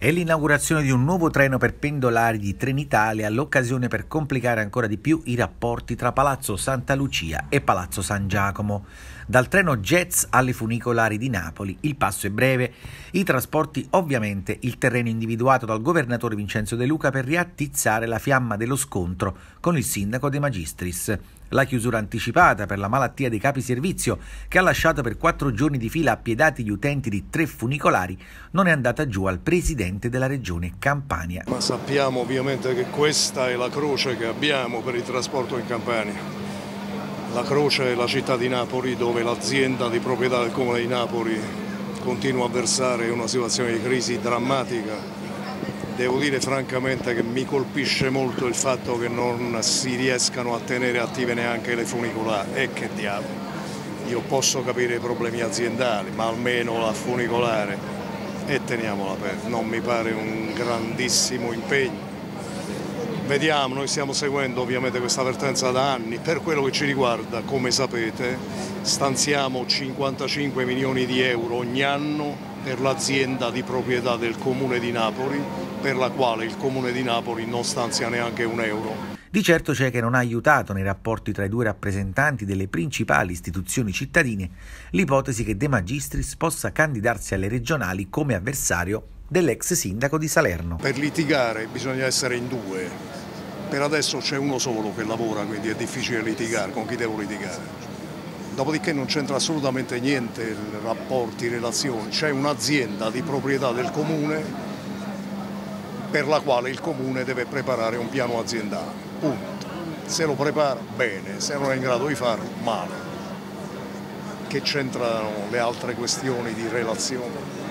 È l'inaugurazione di un nuovo treno per pendolari di Trenitalia, l'occasione per complicare ancora di più i rapporti tra Palazzo Santa Lucia e Palazzo San Giacomo. Dal treno Jets alle funicolari di Napoli, il passo è breve. I trasporti, ovviamente, il terreno individuato dal governatore Vincenzo De Luca per riattizzare la fiamma dello scontro con il sindaco De Magistris. La chiusura anticipata per la malattia dei capi servizio, che ha lasciato per quattro giorni di fila appiedati gli utenti di tre funicolari, non è andata giù al presidente della regione Campania. Ma sappiamo ovviamente che questa è la croce che abbiamo per il trasporto in Campania. La croce è la città di Napoli dove l'azienda di proprietà del comune di Napoli continua a versare una situazione di crisi drammatica Devo dire francamente che mi colpisce molto il fatto che non si riescano a tenere attive neanche le funicolari. E che diavolo, io posso capire i problemi aziendali, ma almeno la funicolare e teniamola aperta. Non mi pare un grandissimo impegno. Vediamo, noi stiamo seguendo ovviamente questa avvertenza da anni, per quello che ci riguarda, come sapete, stanziamo 55 milioni di euro ogni anno per l'azienda di proprietà del Comune di Napoli, per la quale il Comune di Napoli non stanzia neanche un euro. Di certo c'è che non ha aiutato nei rapporti tra i due rappresentanti delle principali istituzioni cittadine l'ipotesi che De Magistris possa candidarsi alle regionali come avversario dell'ex sindaco di Salerno. Per litigare bisogna essere in due. Per adesso c'è uno solo che lavora, quindi è difficile litigare. Con chi devo litigare? Dopodiché non c'entra assolutamente niente rapporti, relazioni, c'è un'azienda di proprietà del comune per la quale il comune deve preparare un piano aziendale, punto. Se lo prepara bene, se non è in grado di farlo male. Che c'entrano le altre questioni di relazione?